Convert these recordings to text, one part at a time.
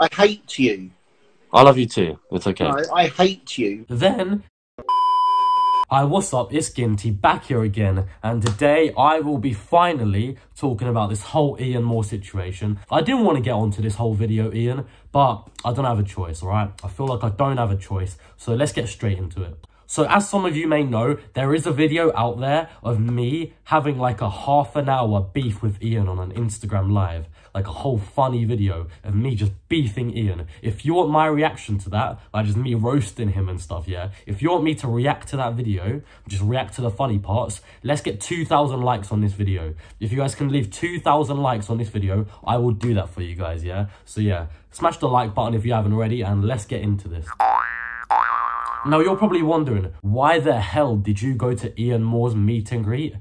I hate you. I love you too. It's okay. No, I hate you. Then, hi, what's up? It's Ginty back here again, and today I will be finally talking about this whole Ian Moore situation. I didn't want to get onto this whole video, Ian, but I don't have a choice, alright? I feel like I don't have a choice, so let's get straight into it. So as some of you may know, there is a video out there of me having like a half an hour beef with Ian on an Instagram live. Like a whole funny video of me just beefing Ian. If you want my reaction to that, like just me roasting him and stuff, yeah? If you want me to react to that video, just react to the funny parts, let's get 2,000 likes on this video. If you guys can leave 2,000 likes on this video, I will do that for you guys, yeah? So yeah, smash the like button if you haven't already and let's get into this. Now, you're probably wondering, why the hell did you go to Ian Moore's meet and greet?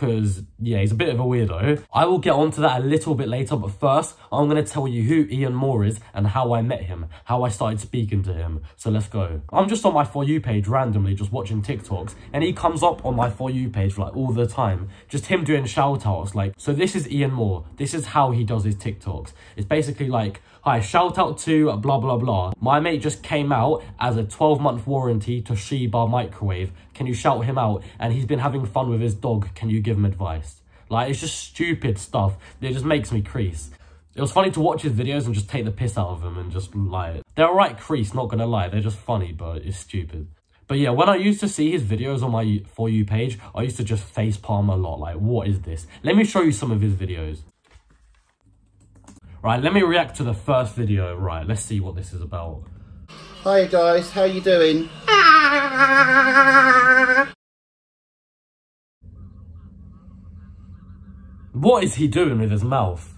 Because, yeah, he's a bit of a weirdo. I will get onto that a little bit later, but first, I'm to tell you who Ian Moore is and how I met him, how I started speaking to him. So let's go. I'm just on my For You page randomly, just watching TikToks, and he comes up on my For You page like all the time. Just him doing shout outs like, so this is Ian Moore. This is how he does his TikToks. It's basically like, Hi, shout out to blah blah blah. My mate just came out as a 12 month warranty Toshiba microwave. Can you shout him out? And he's been having fun with his dog. Can you give him advice? Like, it's just stupid stuff. It just makes me crease. It was funny to watch his videos and just take the piss out of him and just like, they're alright crease, not gonna lie. They're just funny, but it's stupid. But yeah, when I used to see his videos on my For You page, I used to just face palm a lot. Like, what is this? Let me show you some of his videos. Right, let me react to the first video. Right, let's see what this is about. Hi guys, how you doing? What is he doing with his mouth?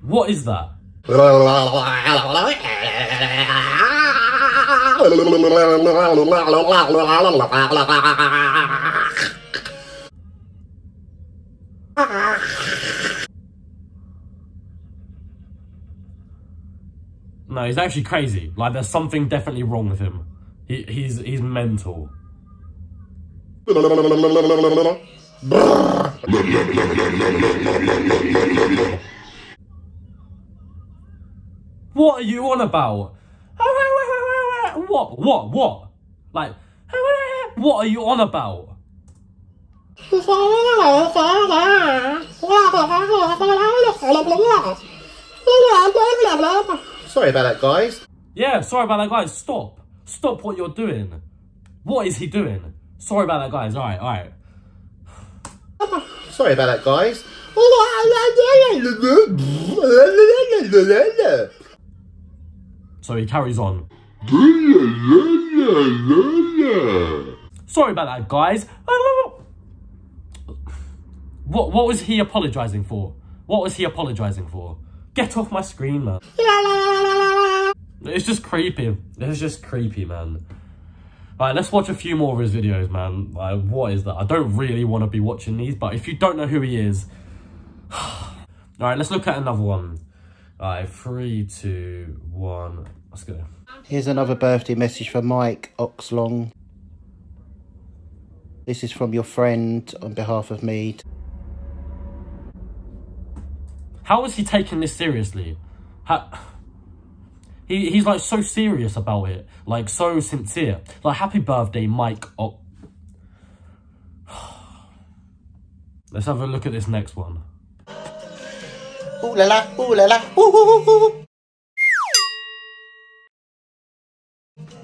What is that? No, he's actually crazy. Like, there's something definitely wrong with him. He, he's he's mental. What are you on about? What? What? What? Like, what are you on about? Sorry about that, guys. Yeah, sorry about that, guys. Stop. Stop what you're doing. What is he doing? Sorry about that, guys. All right, all right. Sorry about that, guys. So he carries on. Sorry about that, guys. What what was he apologizing for? What was he apologizing for? Get off my screen, man. It's just creepy. It's just creepy, man. Alright, let's watch a few more of his videos, man. Like, what is that? I don't really want to be watching these, but if you don't know who he is... Alright, let's look at another one. Alright, three, two, one. Let's go. Here's another birthday message for Mike Oxlong. This is from your friend on behalf of me. How is he taking this seriously? How... He, he's like so serious about it, like so sincere. Like, happy birthday, Mike. Oh. Let's have a look at this next one. Ooh la la, ooh la la, ooh ooh ooh ooh.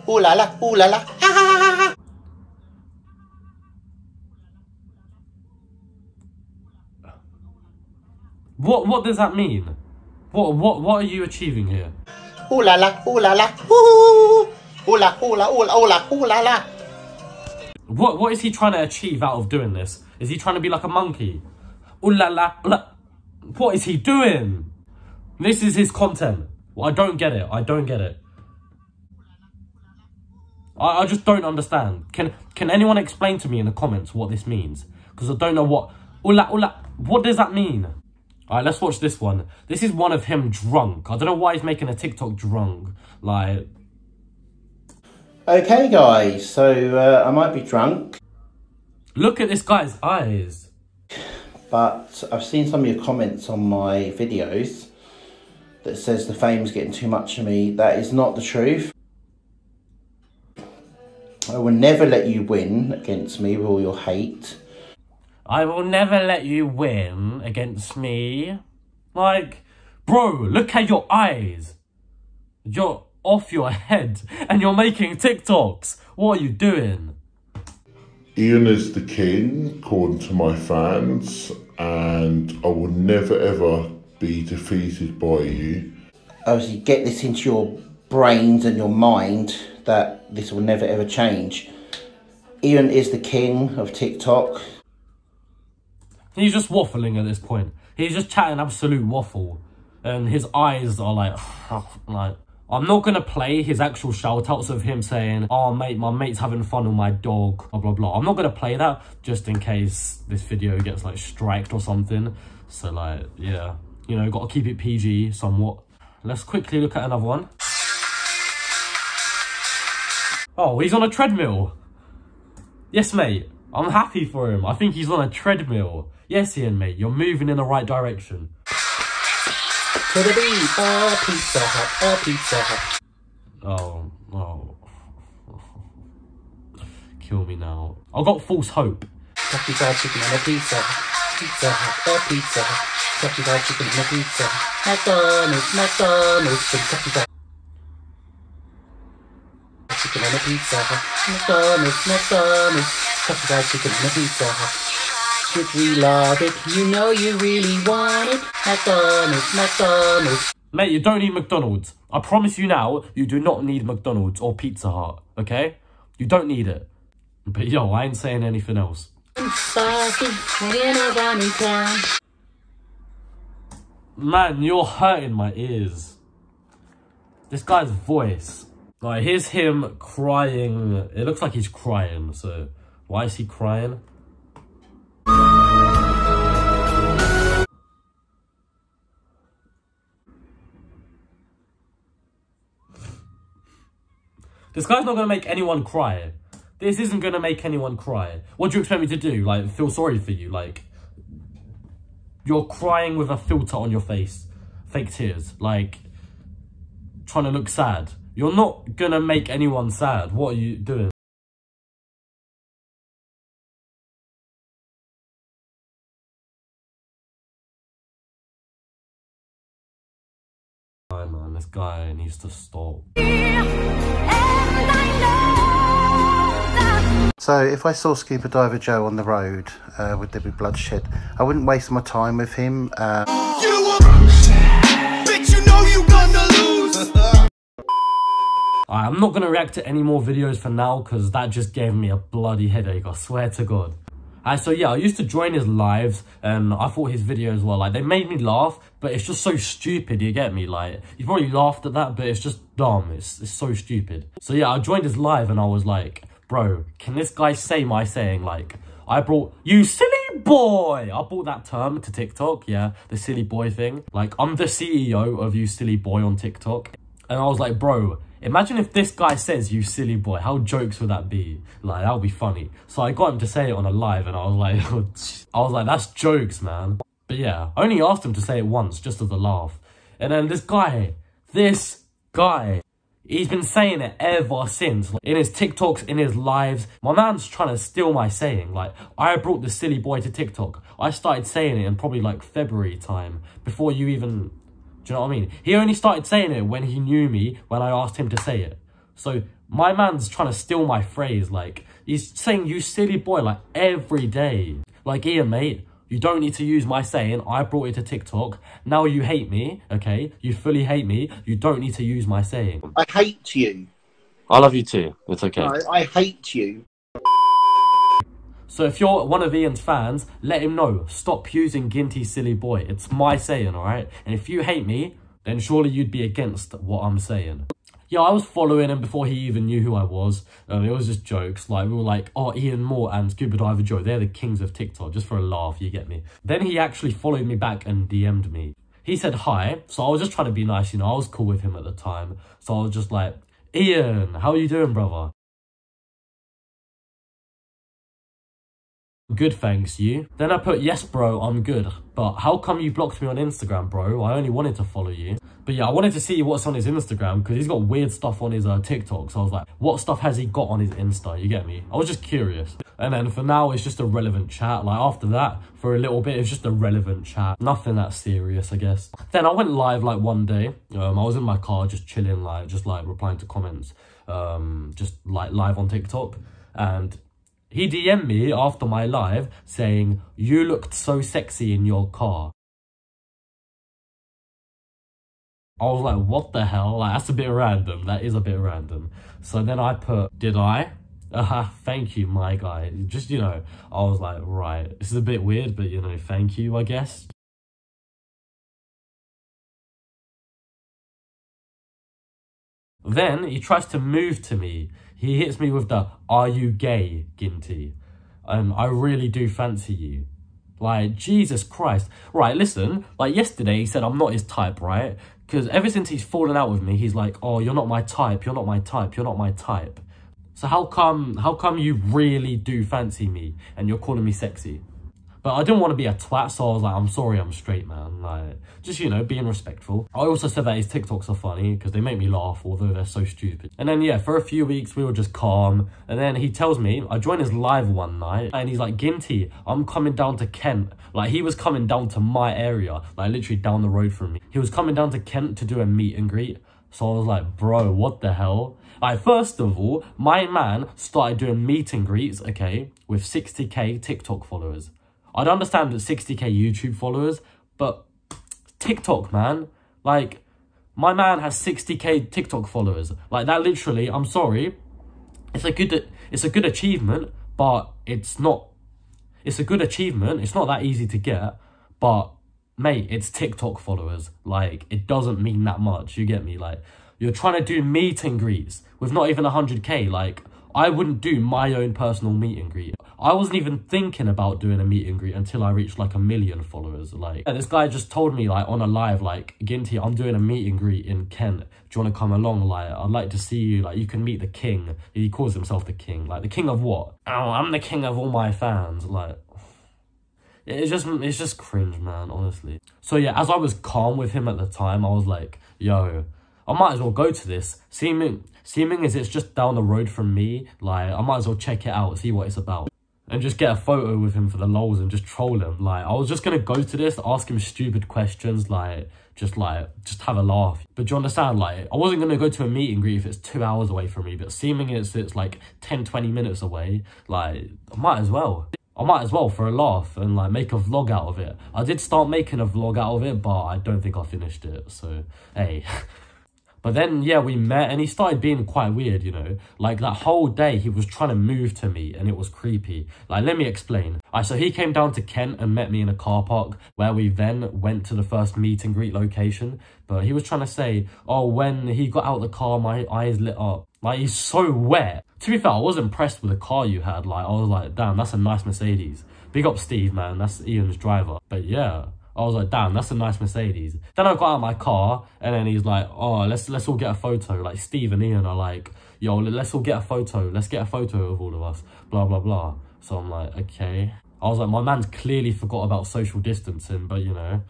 Ooh la la, ooh la la, What what does that mean? What what what are you achieving here? Ooh la la, ooh la la, ooh. Ooh la, ooh la, ooh la, ooh la, ooh la la. What what is he trying to achieve out of doing this? Is he trying to be like a monkey? Ooh la la, la. What is he doing? This is his content. Well, I don't get it. I don't get it. I, I just don't understand. Can can anyone explain to me in the comments what this means? Because I don't know what... Ooh la, ooh la. What does that mean? Alright, let's watch this one. This is one of him drunk. I don't know why he's making a TikTok drunk. Like... Okay, guys, so uh, I might be drunk, Look at this guy's eyes. but I've seen some of your comments on my videos that says the fame's getting too much for me. That is not the truth. I will never let you win against me with all your hate. I will never let you win against me. Like, bro, look at your eyes. You're off your head and you're making TikToks. What are you doing? Ian is the king, according to my fans, and I will never ever be defeated by you. Obviously, get this into your brains and your mind that this will never ever change. Ian is the king of TikTok. He's just waffling at this point. He's just chatting absolute waffle. And his eyes are like, like, I'm not going to play his actual shout-outs of him saying, oh, mate, my mate's having fun with my dog, blah, blah, blah. I'm not going to play that just in case this video gets, like, striked or something. So, like, yeah, you know, got to keep it PG somewhat. Let's quickly look at another one. Oh, he's on a treadmill. Yes, mate. I'm happy for him. I think he's on a treadmill. Yes, Ian, mate. You're moving in the right direction. To the beat, a pizza hut, a pizza hut. Oh, oh. Kill me now. I got false hope. Kentucky Fried Chicken and a pizza hut, pizza hut, a pizza hut. Kentucky Fried Chicken and a pizza hut. McDonald's, McDonald's, Kentucky Fried Chicken and a pizza hut. McDonald's, McDonald's, Kentucky Fried Chicken and a pizza hut. Should we love it? You know you really want it. McDonald's, McDonald's. Mate, you don't need McDonald's. I promise you now, you do not need McDonald's or Pizza Hut, okay? You don't need it. But yo, I ain't saying anything else. Saucy, in around in town. Man, you're hurting my ears. This guy's voice. Like, here's him crying. It looks like he's crying, so why is he crying? This guy's not gonna make anyone cry. This isn't gonna make anyone cry. What do you expect me to do? Like, feel sorry for you? Like, you're crying with a filter on your face. Fake tears. Like, trying to look sad. You're not gonna make anyone sad. What are you doing? This guy needs to stop. So, if I saw Scuba Diver Joe on the road, uh, would there be bloodshed? I wouldn't waste my time with him. Uh, You bitch, you know you gonna lose. Alright, I'm not gonna react to any more videos for now because that just gave me a bloody headache, I swear to God. Alright, so yeah, I used to join his lives and I thought his videos were like, they made me laugh, but it's just so stupid, you get me? Like, you probably laughed at that, but it's just dumb, it's, it's so stupid. So yeah, I joined his live and I was like, bro, can this guy say my saying? Like, I brought, you silly boy! I brought that term to TikTok, yeah, the silly boy thing. Like, I'm the CEO of you silly boy on TikTok. And I was like, bro, imagine if this guy says, you silly boy, how jokes would that be? Like, that would be funny. So I got him to say it on a live and I was like, I was like, that's jokes, man. But yeah, I only asked him to say it once, just as a laugh. And then this guy, this guy, he's been saying it ever since. Like, in his TikToks, in his lives. My man's trying to steal my saying. Like, I brought the silly boy to TikTok. I started saying it in probably like February time, before you even do you know what I mean? He only started saying it when he knew me, when I asked him to say it. So my man's trying to steal my phrase. Like, he's saying, you silly boy, like, every day. Like, Ian, mate, you don't need to use my saying, I brought it to TikTok. Now you hate me, okay? You fully hate me. You don't need to use my saying. I hate you. I love you too. It's okay. I, I hate you. So if you're one of Ian's fans, let him know. Stop using Ginty silly boy. It's my saying, alright? And if you hate me, then surely you'd be against what I'm saying. Yeah, I was following him before he even knew who I was. Um, it was just jokes. Like, we were like, oh, Ian Moore and Scuba Diver Joe, they're the kings of TikTok, just for a laugh, you get me. Then he actually followed me back and DM'd me. He said hi, so I was just trying to be nice, you know, I was cool with him at the time. So I was just like, Ian, how are you doing, brother? Good, thanks, you. Then I put, yes, bro, I'm good. But how come you blocked me on Instagram, bro? I only wanted to follow you. But yeah, I wanted to see what's on his Instagram because he's got weird stuff on his uh, TikTok. So I was like, what stuff has he got on his Insta? You get me? I was just curious. And then for now, it's just a relevant chat. Like after that, for a little bit, it's just a relevant chat. Nothing that serious, I guess. Then I went live like one day. Um, I was in my car just chilling, like just like replying to comments, um, just like live on TikTok. And he DM'd me after my live saying, you looked so sexy in your car. I was like, what the hell? Like, that's a bit random. That is a bit random. So then I put, did I? Uh thank you, my guy. Just, you know, I was like, right, this is a bit weird, but, you know, thank you, I guess. Then he tries to move to me. He hits me with the, are you gay, Ginty? Um, I really do fancy you. Like, Jesus Christ. Right, listen, like yesterday he said I'm not his type, right? Because ever since he's fallen out with me, he's like, oh, you're not my type, you're not my type, you're not my type. So how come, how come you really do fancy me and you're calling me sexy? But I didn't want to be a twat, so I was like, I'm sorry, I'm straight, man. Like, just, you know, being respectful. I also said that his TikToks are funny because they make me laugh, although they're so stupid. And then, yeah, for a few weeks, we were just calm. And then he tells me, I joined his live one night, and he's like, Ginty, I'm coming down to Kent. Like, he was coming down to my area, like, literally down the road from me. He was coming down to Kent to do a meet and greet. So I was like, bro, what the hell? Like, first of all, my man started doing meet and greets, okay, with 60k TikTok followers. I'd understand that 60k YouTube followers, but TikTok, man, like, my man has 60k TikTok followers. Like, that literally, I'm sorry, it's a good, it's a good achievement, but it's not, it's a good achievement. It's not that easy to get, but mate, it's TikTok followers. Like, it doesn't mean that much. You get me? Like, you're trying to do meet and greets with not even 100k. Like, I wouldn't do my own personal meet and greet. I wasn't even thinking about doing a meet and greet until I reached like a million followers. Like, this guy just told me like on a live, like, Ginty, I'm doing a meet and greet in Kent. Do you want to come along? Like, I'd like to see you. Like, you can meet the king. He calls himself the king. Like, the king of what? Oh, I'm the king of all my fans. Like, it's just, it's just cringe, man, honestly. So yeah, as I was calm with him at the time, I was like, yo, I might as well go to this. Seeming, seeming as it's just down the road from me, like, I might as well check it out, see what it's about and just get a photo with him for the lols and just troll him. Like, I was just gonna go to this, ask him stupid questions, like, just like, just have a laugh. But do you understand? Like, I wasn't gonna go to a meet and greet if it's two hours away from me, but seeming it's, it's like 10, 20 minutes away, like, I might as well. I might as well for a laugh and like make a vlog out of it. I did start making a vlog out of it, but I don't think I finished it. So, hey. But then, yeah, we met and he started being quite weird, you know. Like that whole day he was trying to move to me and it was creepy. Like, let me explain. Right, so he came down to Kent and met me in a car park where we then went to the first meet and greet location. But he was trying to say, oh, when he got out the car, my eyes lit up. Like, he's so wet. To be fair, I was impressed with the car you had. Like, I was like, damn, that's a nice Mercedes. Big up Steve, man. That's Ian's driver. But yeah, I was like, damn, that's a nice Mercedes. Then I got out of my car and then he's like, oh, let's let's all get a photo. Like Steve and Ian are like, yo, let's all get a photo. Let's get a photo of all of us. Blah, blah, blah. So I'm like, okay. I was like, my man's clearly forgot about social distancing, but you know.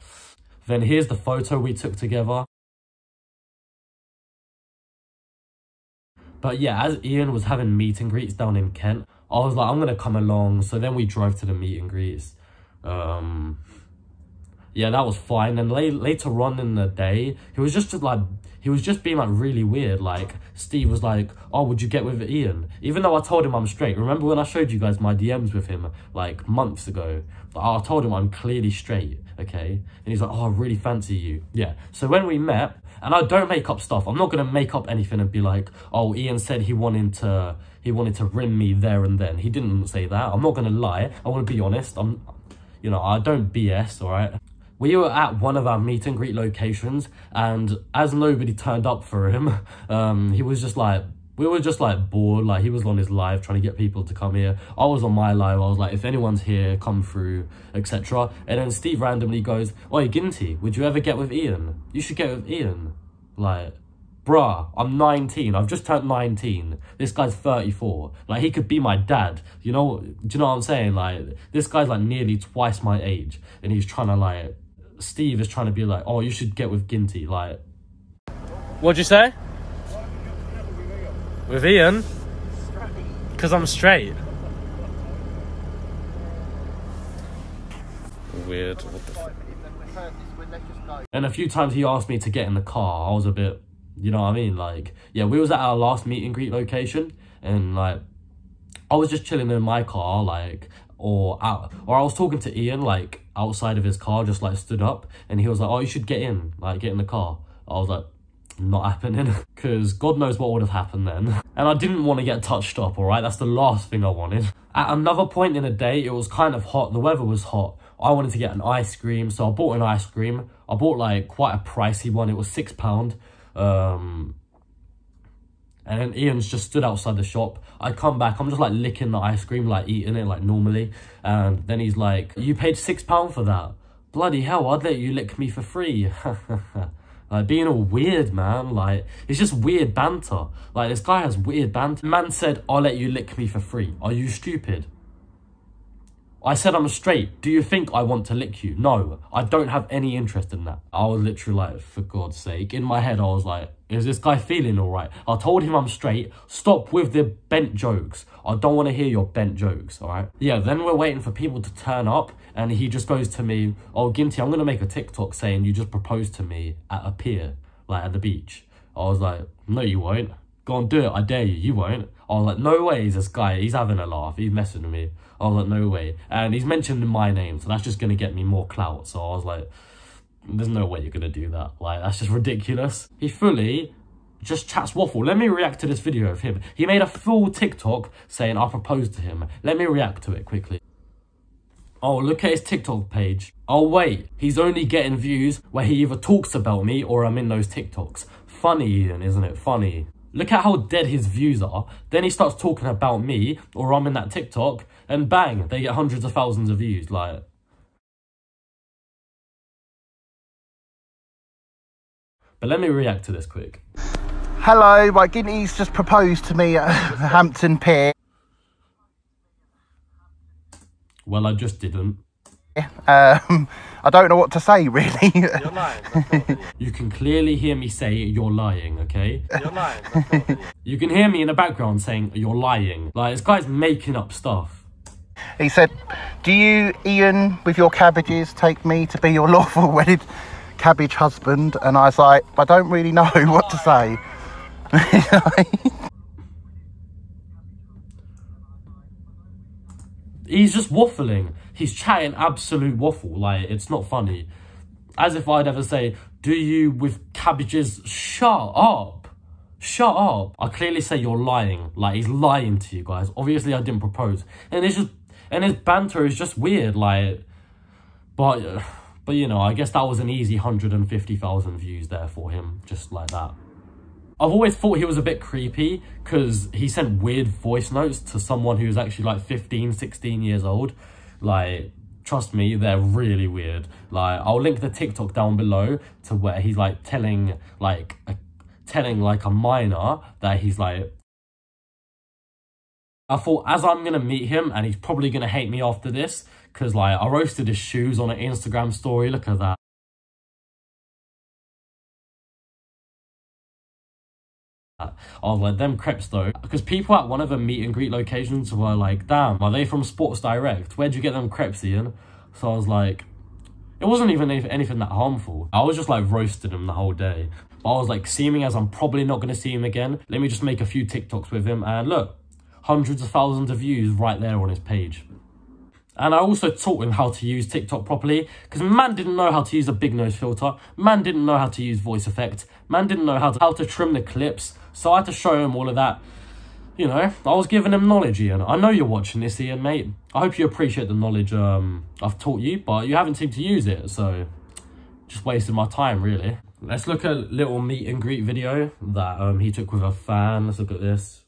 Then here's the photo we took together. But yeah, as Ian was having meet and greets down in Kent, I was like, I'm going to come along. So then we drove to the meet and greets. Um, yeah, that was fine. And later on in the day, he was just like, he was just being like really weird. Like Steve was like, oh, would you get with Ian? Even though I told him I'm straight. Remember when I showed you guys my DMs with him like months ago? I told him I'm clearly straight, okay? And he's like, oh, I really fancy you. Yeah. So when we met, and I don't make up stuff. I'm not going to make up anything and be like, oh, Ian said he wanted to, he wanted to rim me there and then. He didn't say that. I'm not going to lie. I want to be honest. I'm, you know, I don't BS, all right? We were at one of our meet and greet locations and as nobody turned up for him um he was just like we were just like bored like he was on his live trying to get people to come here i was on my live i was like if anyone's here come through etc and then steve randomly goes oi ginty would you ever get with ian you should get with ian like bruh, I'm 19. I've just turned 19. This guy's 34. Like, he could be my dad. You know, do you know what I'm saying? Like, this guy's like nearly twice my age. And he's trying to like, Steve is trying to be like, oh, you should get with Ginty. Like, what'd you say? With Ian? Because I'm straight. Weird. What the? And a few times he asked me to get in the car. I was a bit, you know what I mean? Like, yeah, we was at our last meet and greet location, and like, I was just chilling in my car, like, or out, or I was talking to Ian, like, outside of his car, just like stood up, and he was like, "Oh, you should get in, like, get in the car." I was like, not happening because God knows what would have happened then. And I didn't want to get touched up, all right? That's the last thing I wanted. At another point in the day, it was kind of hot. The weather was hot. I wanted to get an ice cream, so I bought an ice cream. I bought like quite a pricey one. It was six pound. Um, and then Ian's just stood outside the shop. I come back, I'm just like licking the ice cream, like eating it like normally. And then he's like, you paid six pound for that? Bloody hell, I'd let you lick me for free. Like, being all weird, man. Like, it's just weird banter. Like, this guy has weird banter. Man said, I'll let you lick me for free. Are you stupid? I said I'm straight. Do you think I want to lick you? No, I don't have any interest in that. I was literally like, for God's sake. In my head, I was like, is this guy feeling all right? I told him I'm straight. Stop with the bent jokes. I don't want to hear your bent jokes, all right? Yeah, then we're waiting for people to turn up. And he just goes to me, oh, Ginty, I'm going to make a TikTok saying you just proposed to me at a pier, like at the beach. I was like, no, you won't. Go and do it. I dare you. You won't. I was like, no way is this guy. He's having a laugh. He's messing with me. I was like, no way. And he's mentioned my name, so that's just going to get me more clout. So I was like, there's no way you're going to do that. Like, that's just ridiculous. He fully just chats waffle. Let me react to this video of him. He made a full TikTok saying I proposed to him. Let me react to it quickly. Oh, look at his TikTok page. Oh, wait. He's only getting views where he either talks about me or I'm in those TikToks. Funny, Ian, isn't it? Funny. Look at how dead his views are. Then he starts talking about me or I'm in that TikTok and bang, they get hundreds of thousands of views. Like, but let me react to this quick. Hello, my Ginty's just proposed to me at Hampton Pier. Well, I just didn't. Um, I don't know what to say really. You're lying. You can clearly hear me say you're lying, okay? You're lying. You can hear me in the background saying you're lying. Like, this guy's making up stuff. He said, "Do you, Ian, with your cabbages, take me to be your lawful wedded cabbage husband?" And I was like, "I don't really know what to say." He's just waffling. He's chatting absolute waffle. Like, it's not funny. As if I'd ever say, do you with cabbages? Shut up. Shut up. I clearly say you're lying. Like, he's lying to you guys. Obviously, I didn't propose. And it's just, and his banter is just weird. Like, but, but you know, I guess that was an easy 150,000 views there for him. Just like that. I've always thought he was a bit creepy because he sent weird voice notes to someone who's actually like 15, 16 years old. Like, trust me, they're really weird. Like, I'll link the TikTok down below to where he's like telling like a, telling like a minor that he's like. I thought as I'm gonna meet him and he's probably gonna hate me after this because like I roasted his shoes on an Instagram story. Look at that. I was like, them crepes though. Because people at one of the meet and greet locations were like, damn, are they from Sports Direct? Where'd you get them crepes, Ian? So I was like, it wasn't even anything, anything that harmful. I was just like roasting him the whole day. But I was like, seeming as I'm probably not going to see him again, let me just make a few TikToks with him. And look, hundreds of thousands of views right there on his page. And I also taught him how to use TikTok properly because man didn't know how to use a big nose filter. Man didn't know how to use voice effects. Man didn't know how to, how to trim the clips. So I had to show him all of that. You know, I was giving him knowledge, Ian. I know you're watching this, Ian, mate. I hope you appreciate the knowledge um, I've taught you, but you haven't seemed to use it. So just wasting my time, really. Let's look at a little meet and greet video that um, he took with a fan. Let's look at this.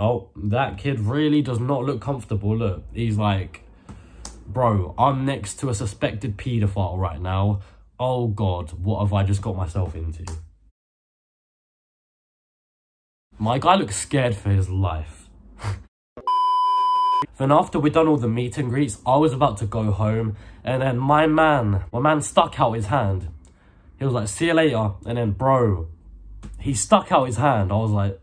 Oh, that kid really does not look comfortable. Look, he's like Bro, I'm next to a suspected paedophile right now. Oh god, what have I just got myself into? My guy looks scared for his life. then after we'd done all the meet and greets, I was about to go home, and then my man, my man stuck out his hand. He was like, see you later, and then bro, he stuck out his hand. I was like,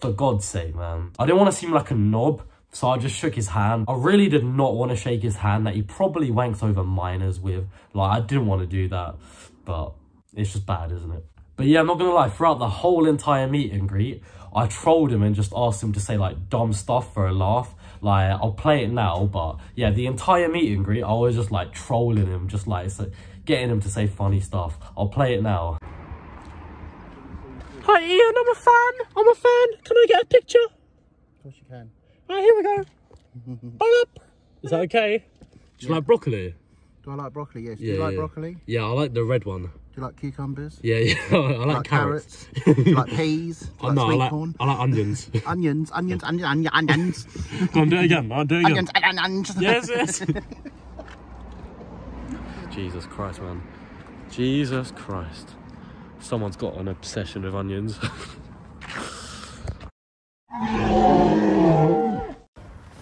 for God's sake, man. I didn't want to seem like a knob, so I just shook his hand. I really did not want to shake his hand that he probably wanks over minors with. Like, I didn't want to do that, but it's just bad, isn't it? But yeah, I'm not gonna lie, throughout the whole entire meet and greet, I trolled him and just asked him to say like dumb stuff for a laugh. Like, I'll play it now, but yeah, the entire meet and greet, I was just like trolling him, just like so, getting him to say funny stuff. I'll play it now. Hi Ian, I'm a fan. I'm a fan. Can I get a picture? Of course you can. Right, here we go. Bang up. Is that okay? Do you like broccoli? Do I like broccoli? Yes. Do you like yeah. broccoli? Yeah, I like the red one. Do you like cucumbers? Yeah, yeah. I like, like carrots. Do you like peas? Do you Oh, like no, I like, corn? I like onions. Onions, onions, onions, onions, onions, Go on, do it again. I'll do it again. onions, onions. Yes, yes. Jesus Christ, man. Jesus Christ. Someone's got an obsession with onions.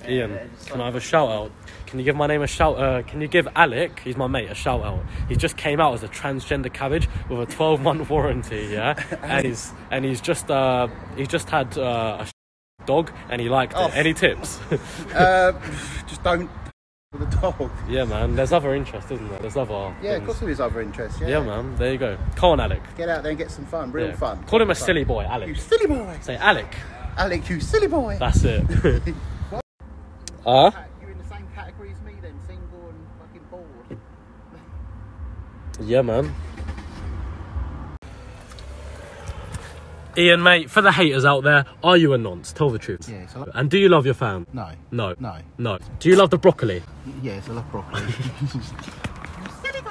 Ian, can I have a shout out? Can you give my name a shout? Uh, can you give Alec, he's my mate, a shout out? He just came out as a transgender cabbage with a 12 month warranty, yeah, and he's and he's just uh he's just had uh, a dog and he liked Oh. it. Any tips? Uh, just don't the dog. yeah, man. There's other interests, isn't there? There's other. Yeah, of things. course there is other interests. Yeah. Yeah, man. There you go. Come on, Alec. Get out there and get some fun, real Yeah. fun. Call him a Fun. silly boy, Alec. You silly boy. Say Alec. Alec, you silly boy. That's it. Ah? You're in the same category as me then, single and fucking bored. Yeah, man. Ian, mate, for the haters out there, are you a nonce? Tell the truth. Yeah, so And do you love your fam? no. No. No. No. Do you love the broccoli? Yes, I love broccoli.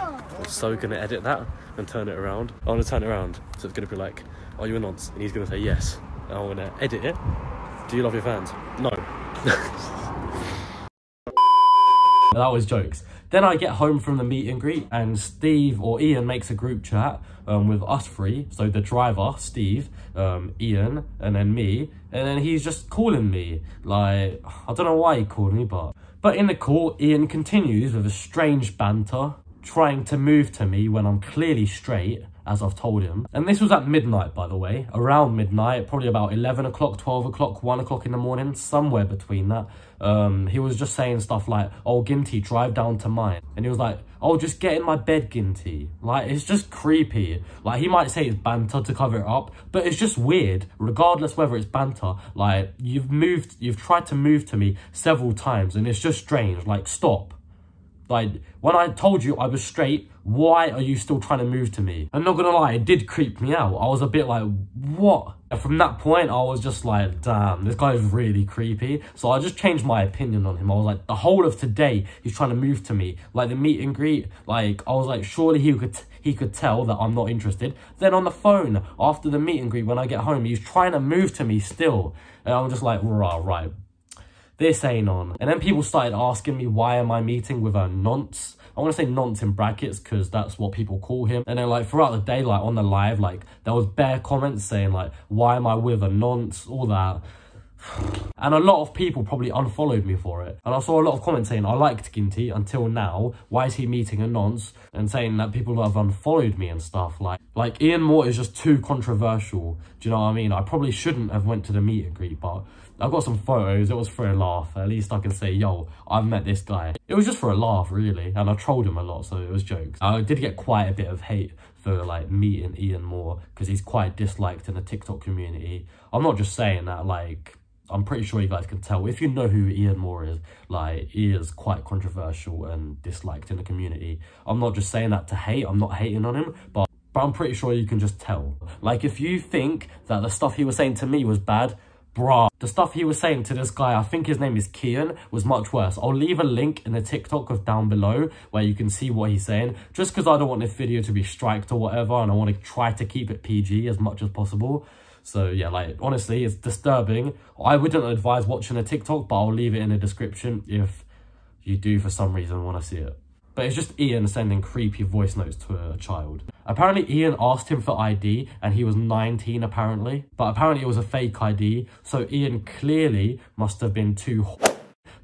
I'm so gonna edit that and turn it around. I wanna turn it around. So it's gonna be like, are you a nonce? And he's gonna say yes. And I'm gonna edit it. Do you love your fans? No. that was jokes. Then I get home from the meet and greet, and Steve or Ian makes a group chat um, with us three. So the driver, Steve, um, Ian, and then me. And then he's just calling me. Like, I don't know why he called me, but. But in the call, Ian continues with a strange banter, trying to move to me when I'm clearly straight, as I've told him. And this was at midnight, by the way, around midnight, probably about 11 o'clock, 12 o'clock, 1 o'clock in the morning, somewhere between that. Um, he was just saying stuff like, oh, Ginty, drive down to mine. And he was like, oh, just get in my bed, Ginty. Like, it's just creepy. Like, he might say it's banter to cover it up, but it's just weird, regardless whether it's banter. Like, you've moved, you've tried to move to me several times, and it's just strange. Like, stop. Like, when I told you I was straight, why are you still trying to move to me? I'm not gonna lie, it did creep me out. I was a bit like, what? And from that point, I was just like, damn, this guy is really creepy. So I just changed my opinion on him. I was like, the whole of today, he's trying to move to me. Like, the meet and greet, like, I was like, surely he could... he could tell that I'm not interested. Then on the phone, after the meet and greet, when I get home, he's trying to move to me still. And I'm just like, rah, right, this ain't on. And then people started asking me, why am I meeting with a nonce? I want to say nonce in brackets because that's what people call him. And then like throughout the day, like on the live, like there was bare comments saying like, why am I with a nonce? All that. And a lot of people probably unfollowed me for it. And I saw a lot of comments saying, I liked Ginty until now. Why is he meeting a nonce? And saying that people have unfollowed me and stuff. Like, like Ian Moore is just too controversial. Do you know what I mean? I probably shouldn't have went to the meet and greet, but I've got some photos. It was for a laugh. At least I can say, yo, I've met this guy. It was just for a laugh, really. And I trolled him a lot, so it was jokes. I did get quite a bit of hate for like meeting Ian Moore because he's quite disliked in the TikTok community. I'm not just saying that, like, I'm pretty sure you guys can tell. If you know who Ian Moore is, like, he is quite controversial and disliked in the community. I'm not just saying that to hate. I'm not hating on him, but but I'm pretty sure you can just tell. Like, if you think that the stuff he was saying to me was bad, bruh, the stuff he was saying to this guy, I think his name is Kian, was much worse. I'll leave a link in the TikTok of down below where you can see what he's saying, just because I don't want this video to be striked or whatever, and I want to try to keep it PG as much as possible. So yeah, like, honestly, it's disturbing. I wouldn't advise watching a TikTok, but I'll leave it in the description if you do for some reason want to see it. But it's just Ian sending creepy voice notes to a child. Apparently Ian asked him for ID and he was 19 apparently. But apparently it was a fake ID. So Ian clearly must have been too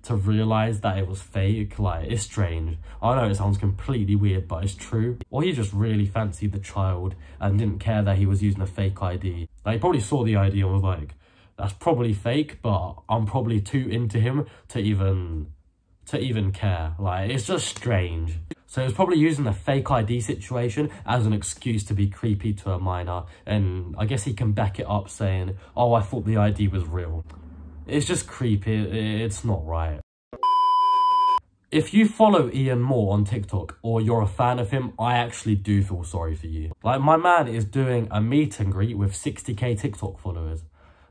to realize that it was fake. Like, it's strange. I know it sounds completely weird, but it's true. Or he just really fancied the child and didn't care that he was using a fake ID. Like, he probably saw the ID and was like, that's probably fake, but I'm probably too into him to even to even care. Like, it's just strange. So he's probably using the fake ID situation as an excuse to be creepy to a minor. And I guess he can back it up saying, oh, I thought the ID was real. It's just creepy. It's not right. If you follow Ian Moore on TikTok or you're a fan of him, I actually do feel sorry for you. Like, my man is doing a meet and greet with 60k TikTok followers.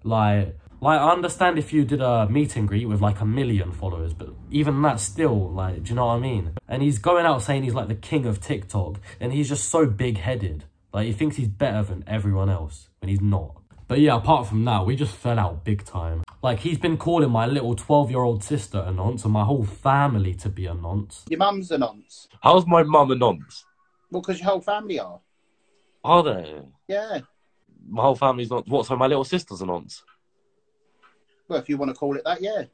Like, like, I understand if you did a meet and greet with like a million followers, but even that still, like, do you know what I mean? And he's going out saying he's like the king of TikTok, and he's just so big-headed. Like, he thinks he's better than everyone else, when he's not. But yeah, apart from that, we just fell out big time. Like, he's been calling my little 12-year-old sister a nonce and my whole family to be a nonce. Your mum's a nonce. How's my mum a nonce? Well, because your whole family are. Are they? Yeah. My whole family's not. What? So my little sister's a nonce. Well, if you want to call it that, yeah.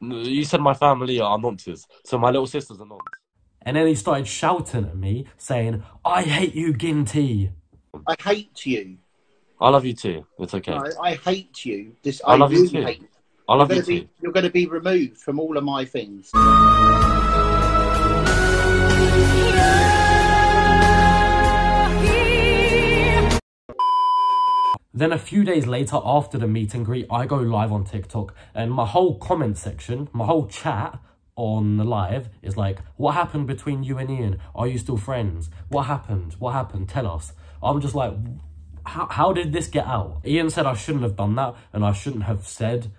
You said my family are nonces, so my little sister's a nonce. And then he started shouting at me, saying, I hate you, Ginty. I hate you. I love you too. It's okay. I, I hate you. This I I, love you too. hate. I love you're you gonna too. be you're going to be removed from all of my things. Then a few days later, after the meet and greet, I go live on TikTok and my whole comment section, my whole chat on the live is like, what happened between you and Ian? Are you still friends? What happened? What happened? Tell us. I'm just like, how, how did this get out? Ian said I shouldn't have done that and I shouldn't have said,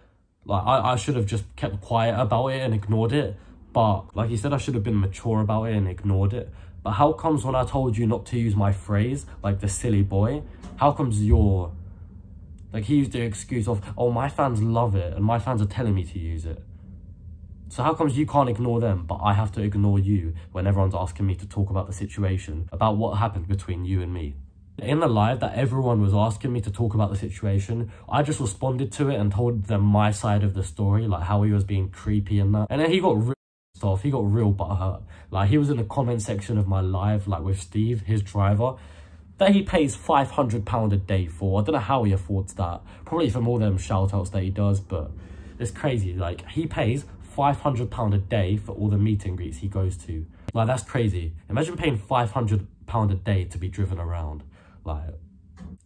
like, I, I should have just kept quiet about it and ignored it. But like he said, I should have been mature about it and ignored it. But how comes when I told you not to use my phrase, like the silly boy, how comes you're like he used the excuse of, oh, my fans love it and my fans are telling me to use it. So how comes you can't ignore them, but I have to ignore you when everyone's asking me to talk about the situation, about what happened between you and me? In the live that everyone was asking me to talk about the situation, I just responded to it and told them my side of the story, like how he was being creepy and that. And then he got real off, he got real butthurt. Like he was in the comment section of my live, like with Steve, his driver, that he pays £500 a day for. I don't know how he affords that. Probably from all them shout outs that he does, but it's crazy. Like, he pays £500 a day for all the meet and greets he goes to. Like, that's crazy. Imagine paying £500 a day to be driven around. Like,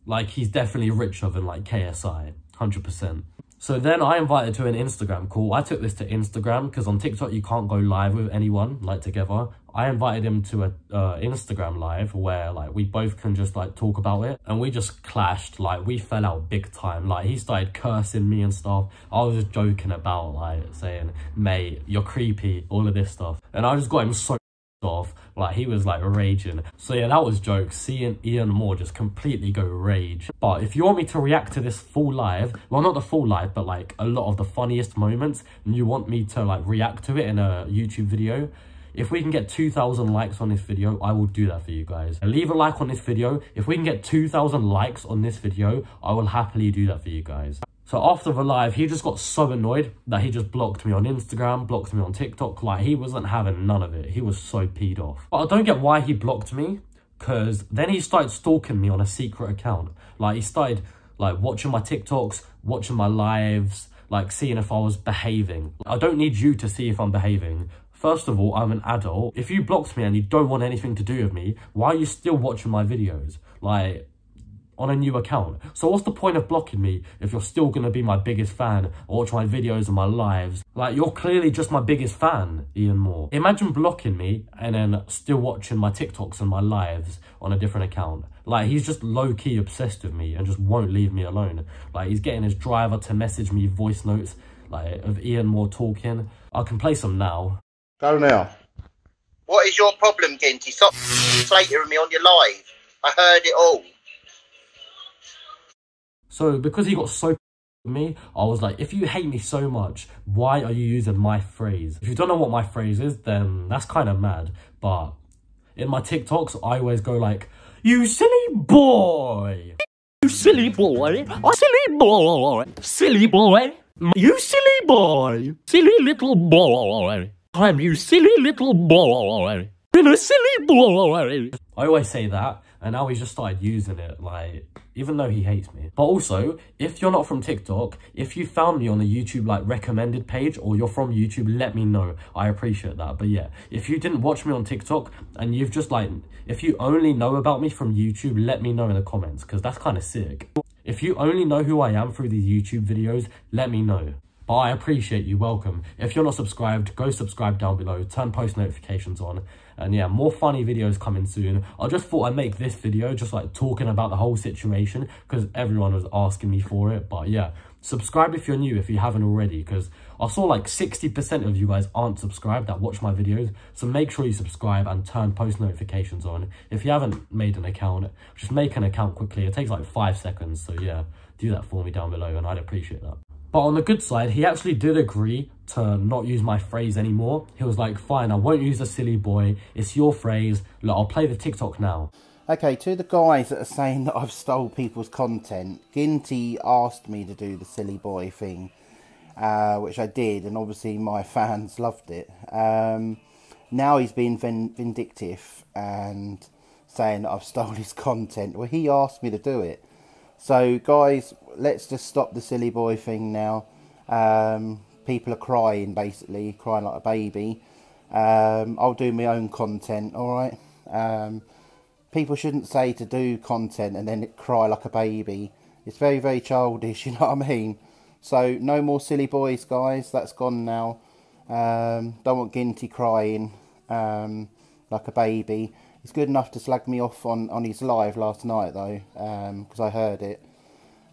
like he's definitely richer than like KSI, 100%. So then I invited to an Instagram call. I took this to Instagram because on TikTok you can't go live with anyone like together. I invited him to a uh, Instagram live where like we both can just like talk about it and we just clashed. Like we fell out big time. Like he started cursing me and stuff. I was just joking about like saying, mate, you're creepy, all of this stuff. And I just got him so off like he was like raging so yeah that was jokes seeing ian moore just completely go rage but if you want me to react to this full live well not the full live but like a lot of the funniest moments and you want me to like react to it in a youtube video if we can get 2,000 likes on this video, I will do that for you guys. Leave a like on this video. If we can get 2,000 likes on this video, I will happily do that for you guys. So after the live, he just got so annoyed that he just blocked me on Instagram, blocked me on TikTok. Like, he wasn't having none of it. He was so peed off. But I don't get why he blocked me, because then he started stalking me on a secret account. Like, he started, like, watching my TikToks, watching my lives, like, seeing if I was behaving. I don't need you to see if I'm behaving. First of all, I'm an adult. If you blocked me and you don't want anything to do with me, why are you still watching my videos? Like, on a new account. So what's the point of blocking me if you're still going to be my biggest fan or watch my videos and my lives? Like, you're clearly just my biggest fan, Ian Moore. Imagine blocking me and then still watching my TikToks and my lives on a different account. Like, he's just low-key obsessed with me and just won't leave me alone. Like, he's getting his driver to message me voice notes, like, of Ian Moore talking. I can play some now. Go now. What is your problem, Ginty? Stop flatering me on your live. I heard it all. So because he got so me, I was like, if you hate me so much, why are you using my phrase? If you don't know what my phrase is, then that's kind of mad. But in my TikToks, I always go like, you silly boy. You silly boy, oh silly boy, silly boy, you silly boy, silly little boy, I'm you silly little boy, a silly boy. I always say that, and now he's just started using it, like, even though he hates me. But also, if you're not from TikTok, if you found me on the YouTube, like, recommended page, or you're from YouTube, let me know. I appreciate that. But yeah, if you didn't watch me on TikTok, and you've just, like, if you only know about me from YouTube, let me know in the comments, because that's kind of sick. If you only know who I am through these YouTube videos, let me know. But I appreciate you, welcome. If you're not subscribed, go subscribe down below, turn post notifications on. And yeah, more funny videos coming soon. I just thought I'd make this video just like talking about the whole situation because everyone was asking me for it. But yeah, subscribe if you're new, if you haven't already, because I saw like 60% of you guys aren't subscribed that watch my videos. So make sure you subscribe and turn post notifications on. If you haven't made an account, just make an account quickly. It takes like five seconds. So yeah, do that for me down below and I'd appreciate that. But on the good side, he actually did agree to not use my phrase anymore. He was like, fine, I won't use the silly boy. It's your phrase. Look, I'll play the TikTok now. Okay, to the guys that are saying that I've stole people's content, Ginty asked me to do the silly boy thing, uh, which I did, and obviously my fans loved it. Um, now he's being vindictive and saying that I've stolen his content. Well, he asked me to do it. So, guys, let's just stop the silly boy thing now. Um, people are crying, basically, crying like a baby. Um, I'll do my own content, alright? Um, people shouldn't say to do content and then cry like a baby. It's very, very childish, you know what I mean? So, no more silly boys, guys. That's gone now. Um, don't want Ginty crying um, like a baby. It's good enough to slag me off on, on his live last night, though, because I heard it.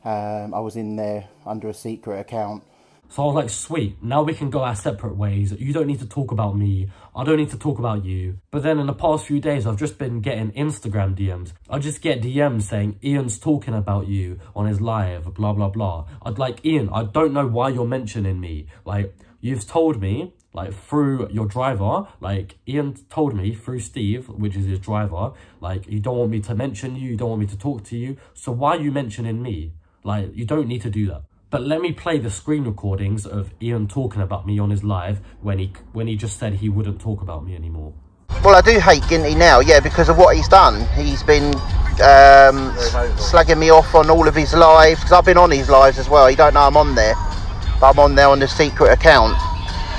Um, I was in there under a secret account. So I was like, sweet, now we can go our separate ways. You don't need to talk about me. I don't need to talk about you. But then in the past few days, I've just been getting Instagram DMs. I just get DMs saying, Ian's talking about you on his live, blah, blah, blah. I'd like, Ian, I don't know why you're mentioning me. Like, you've told me, like, through your driver, like, Ian told me through Steve, which is his driver, like, you don't want me to mention you, you don't want me to talk to you. So why are you mentioning me? Like, you don't need to do that. But let me play the screen recordings of Ian talking about me on his live when he when he just said he wouldn't talk about me anymore. Well, I do hate Ginty now, yeah, because of what he's done. He's been um, slagging me off on all of his lives, because I've been on his lives as well. You don't know I'm on there, but I'm on there on the secret account.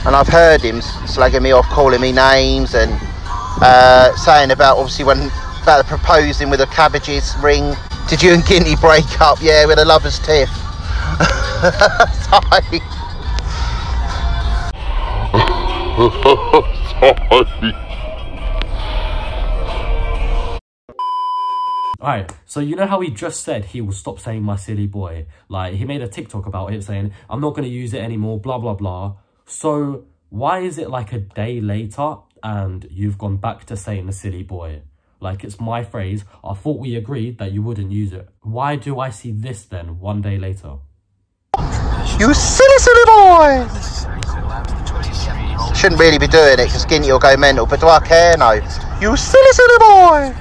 And I've heard him slagging me off, calling me names, and uh, saying about, obviously, when about the proposing with a cabbages ring. Did you and Ginty break up? Yeah, with a lover's tiff. Sorry. Sorry. Alright, so you know how he just said he will stop saying my silly boy? Like, he made a TikTok about it saying, I'm not going to use it anymore, blah, blah, blah. So, why is it like a day later and you've gone back to saying the silly boy? Like, it's my phrase. I thought we agreed that you wouldn't use it. Why do I see this then one day later? You silly, silly boy! Shouldn't really be doing it because Ginty will go mental, but do I care? No. You silly, silly boy!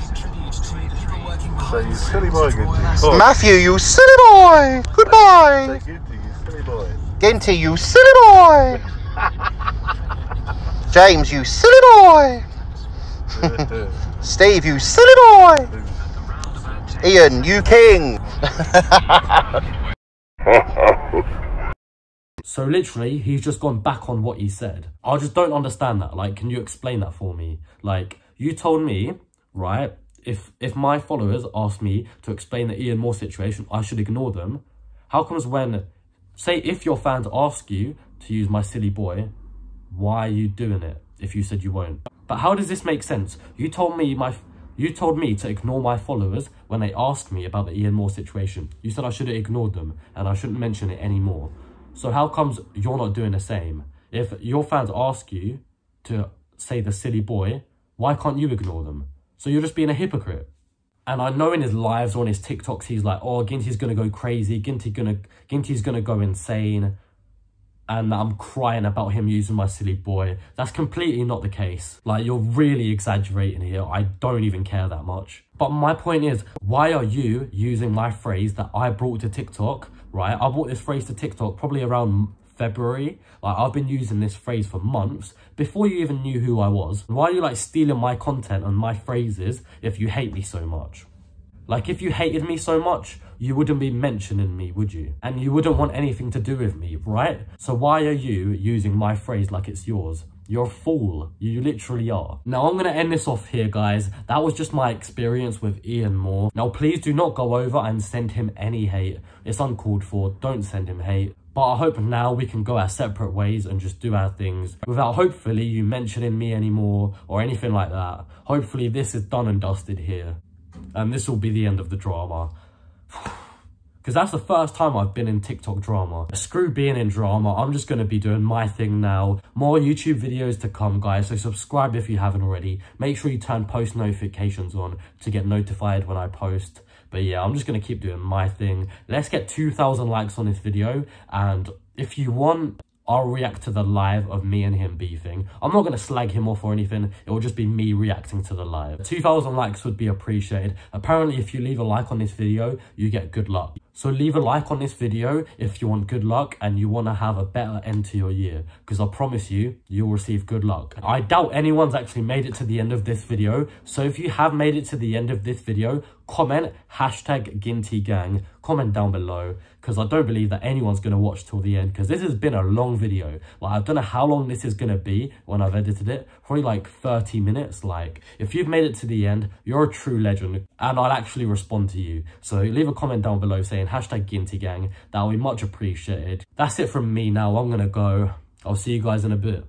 So you silly boy, Ginty. Oh. Matthew, you silly boy! Goodbye! Say Ginty, you silly boy. Ginty, you silly boy! James, you silly boy! Steve, you silly boy! Ian, you king! So literally, he's just gone back on what he said. I just don't understand that. Like, can you explain that for me? Like, you told me, right, if if my followers ask me to explain the Ian Moore situation, I should ignore them. How comes when, say if your fans ask you to use my silly boy, why are you doing it if you said you won't? But how does this make sense? You told me my... You told me to ignore my followers when they asked me about the Ian Moore situation. You said I should have ignored them and I shouldn't mention it anymore. So how comes you're not doing the same? If your fans ask you to say the silly boy, why can't you ignore them? So you're just being a hypocrite. And I know in his lives or on his TikToks, he's like, oh, Ginty's gonna go crazy, Ginty gonna, Ginty's gonna go insane. And I'm crying about him using my silly boy. That's completely not the case. Like, you're really exaggerating here. I don't even care that much. But my point is, why are you using my phrase that I brought to TikTok, right? I brought this phrase to TikTok probably around February. Like, I've been using this phrase for months before you even knew who I was. Why are you, like, stealing my content and my phrases if you hate me so much? Like, if you hated me so much, you wouldn't be mentioning me, would you? And you wouldn't want anything to do with me, right? So why are you using my phrase like it's yours? You're a fool. You literally are. Now, I'm going to end this off here, guys. That was just my experience with Ian Moore. Now, please do not go over and send him any hate. It's uncalled for. Don't send him hate. But I hope now we can go our separate ways and just do our things without hopefully you mentioning me anymore or anything like that. Hopefully this is done and dusted here. And this will be the end of the drama. Because that's the first time I've been in TikTok drama. Screw being in drama, I'm just going to be doing my thing now. More YouTube videos to come, guys, so subscribe if you haven't already. Make sure you turn post notifications on to get notified when I post. But yeah, I'm just going to keep doing my thing. Let's get 2,000 likes on this video. And if you want, I'll react to the live of me and him beefing. I'm not going to slag him off or anything. It will just be me reacting to the live. 2,000 likes would be appreciated. Apparently, if you leave a like on this video, you get good luck. So leave a like on this video if you want good luck and you want to have a better end to your year. Because I promise you, you'll receive good luck. I doubt anyone's actually made it to the end of this video. So if you have made it to the end of this video, comment hashtag Ginty Gang. Comment down below because I don't believe that anyone's going to watch till the end because this has been a long video. Like, I don't know how long this is going to be when I've edited it. Probably like 30 minutes. Like, if you've made it to the end, you're a true legend and I'll actually respond to you. So leave a comment down below saying hashtag Ginty Gang. That will be much appreciated. That's it from me now. I'm going to go. I'll see you guys in a bit.